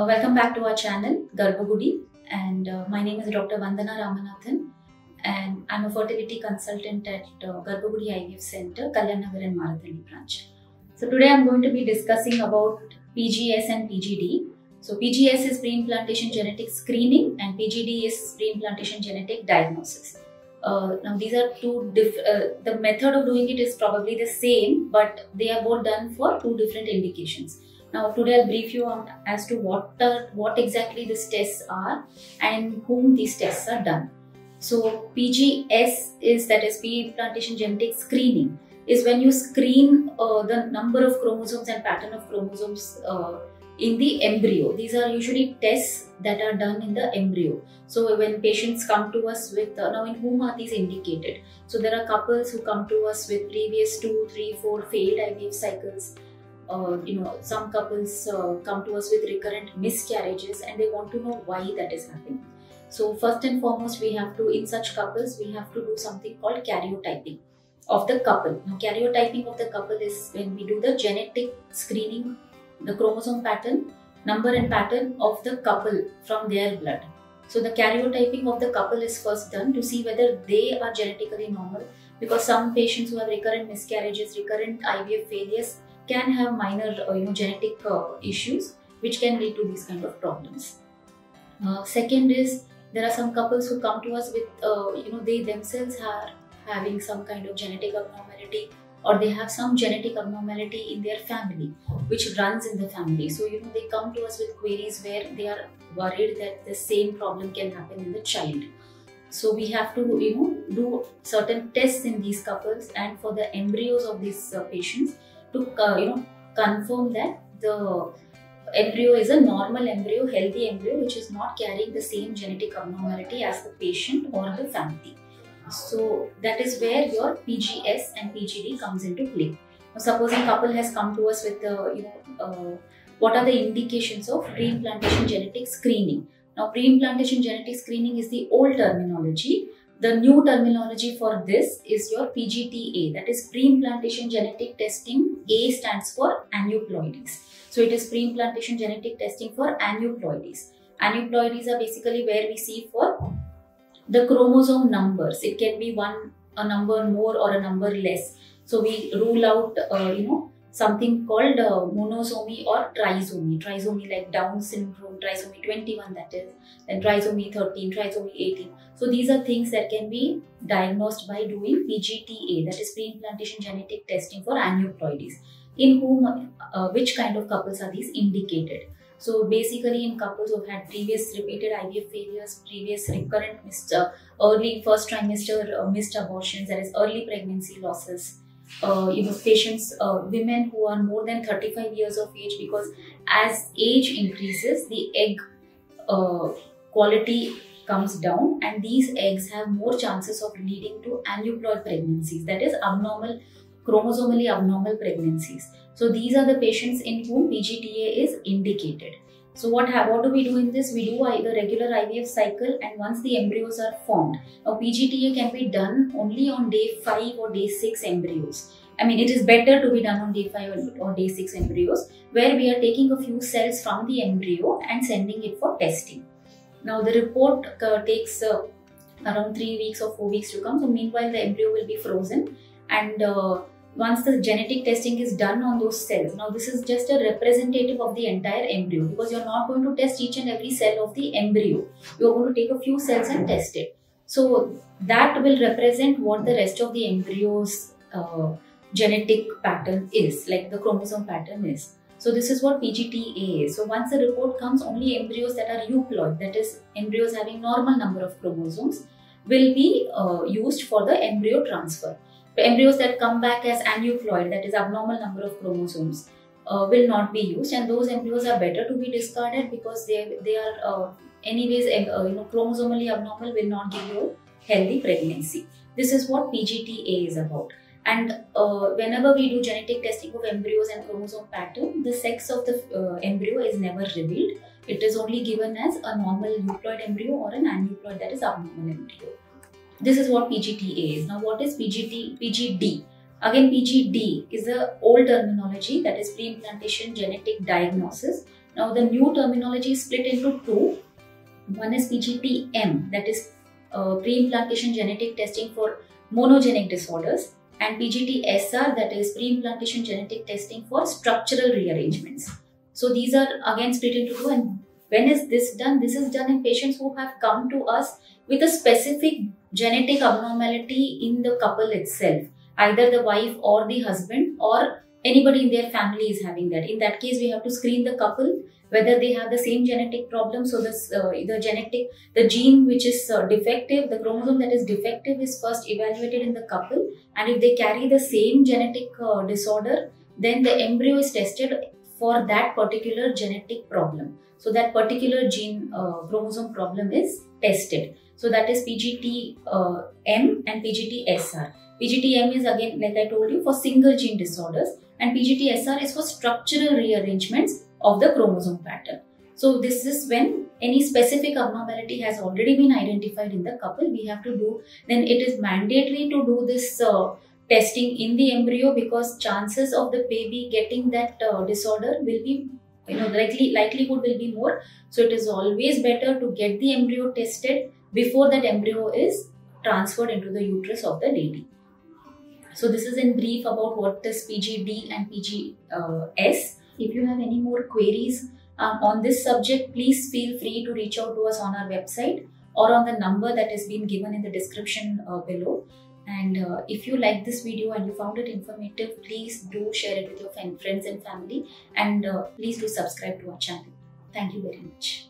Uh, welcome back to our channel, Garbhagudi, and uh, my name is Dr. Vandana Ramanathan, and I'm a fertility consultant at uh, Garbhagudi IVF Center, Kalyanagar and Marathahalli branch. So today I'm going to be discussing about PGS and PGD. So PGS is pre-implantation genetic screening, and PGD is pre-implantation genetic diagnosis. Uh, now these are two diff- uh, the method of doing it is probably the same but they are both done for two different indications. Now today i'll brief you on as to what are, what exactly these tests are and whom these tests are done. So pgs is that is pre-implantation genetic screening is when you screen uh, the number of chromosomes and pattern of chromosomes uh, in the embryo. These are usually tests that are done in the embryo. So when patients come to us with uh, now in whom are these indicated? So there are couples who come to us with previous two, three, four failed IVF cycles. Uh, you know, some couples uh, come to us with recurrent miscarriages and they want to know why that is happening. So first and foremost, we have to in such couples we have to do something called karyotyping of the couple. Now karyotyping of the couple is when we do the genetic screening the chromosome pattern, number and pattern of the couple from their blood. So the karyotyping of the couple is first done to see whether they are genetically normal because some patients who have recurrent miscarriages, recurrent IVF failures can have minor uh, you know genetic uh, issues which can lead to these kind of problems. Uh, second is there are some couples who come to us with uh, you know they themselves are having some kind of genetic abnormality or they have some genetic abnormality in their family which runs in the family. So you know they come to us with queries where they are worried that the same problem can happen in the child. So we have to you know do certain tests in these couples and for the embryos of these uh, patients to uh, you know confirm that the embryo is a normal embryo healthy embryo which is not carrying the same genetic abnormality as the patient or the family so that is where your PGS and PGD comes into play. Now, supposing couple has come to us with uh, you know uh, what are the indications of pre-implantation genetic screening. Now pre-implantation genetic screening is the old terminology. The new terminology for this is your PGTA that is pre-implantation genetic testing. A stands for aneuploidies. So it is pre-implantation genetic testing for aneuploidies. Aneuploidies are basically where we see for the chromosome numbers. It can be one a number more or a number less. So we rule out uh, you know something called uh, monosomy or trisomy. Trisomy like down syndrome trisomy 21 that is then trisomy 13 trisomy 18 so these are things that can be diagnosed by doing pgta that is pre-implantation genetic testing for aneuploidies in whom uh, which kind of couples are these indicated so basically, in couples who've had previous repeated IVF failures, previous recurrent missed, uh, early first trimester uh, missed abortions, that is early pregnancy losses. Uh, you know, patients, uh, women who are more than 35 years of age, because as age increases, the egg uh, quality comes down, and these eggs have more chances of leading to aneuploid pregnancies, that is abnormal chromosomally abnormal pregnancies. So these are the patients in whom PGTA is indicated. So what what do we do in this? We do the regular IVF cycle and once the embryos are formed. Now PGTA can be done only on day 5 or day 6 embryos. I mean it is better to be done on day 5 or day 6 embryos where we are taking a few cells from the embryo and sending it for testing. Now the report uh, takes uh, around 3 weeks or 4 weeks to come. So meanwhile the embryo will be frozen and uh, once the genetic testing is done on those cells. Now this is just a representative of the entire embryo because you're not going to test each and every cell of the embryo. You're going to take a few cells and test it. So that will represent what the rest of the embryo's uh, genetic pattern is like the chromosome pattern is. So this is what pgta is. So once the report comes only embryos that are euploid that is embryos having normal number of chromosomes will be uh, used for the embryo transfer embryos that come back as aneuploid, that is abnormal number of chromosomes, uh, will not be used, and those embryos are better to be discarded because they they are uh, anyways uh, you know chromosomally abnormal will not give you healthy pregnancy. This is what PGTA is about. And uh, whenever we do genetic testing of embryos and chromosome pattern, the sex of the uh, embryo is never revealed. It is only given as a normal euploid embryo or an aneuploid that is abnormal embryo. This is what PGTA is. Now, what is PGT, PGD? Again, PGD is a old terminology that is pre-implantation genetic diagnosis. Now, the new terminology is split into two. One is PGTM, that is uh, pre-implantation genetic testing for monogenic disorders, and PGT-SR, that is pre-implantation genetic testing for structural rearrangements. So these are again split into two. And when is this done? This is done in patients who have come to us with a specific genetic abnormality in the couple itself, either the wife or the husband or anybody in their family is having that. In that case, we have to screen the couple whether they have the same genetic problem. So this, uh, the genetic, the gene which is uh, defective, the chromosome that is defective is first evaluated in the couple, and if they carry the same genetic uh, disorder, then the embryo is tested for that particular genetic problem. So that particular gene uh, chromosome problem is tested. So that is PGT uh, M and PGT SR. PGT-M is again, like I told you, for single gene disorders, and PGT-SR is for structural rearrangements of the chromosome pattern. So this is when any specific abnormality has already been identified in the couple, we have to do, then it is mandatory to do this uh, testing in the embryo because chances of the baby getting that uh, disorder will be, you know, likely likelihood will be more. So it is always better to get the embryo tested before that embryo is transferred into the uterus of the lady. So this is in brief about what is PGD and PGS. If you have any more queries um, on this subject, please feel free to reach out to us on our website or on the number that has been given in the description uh, below. And uh, if you like this video and you found it informative, please do share it with your friends and family and uh, please do subscribe to our channel. Thank you very much.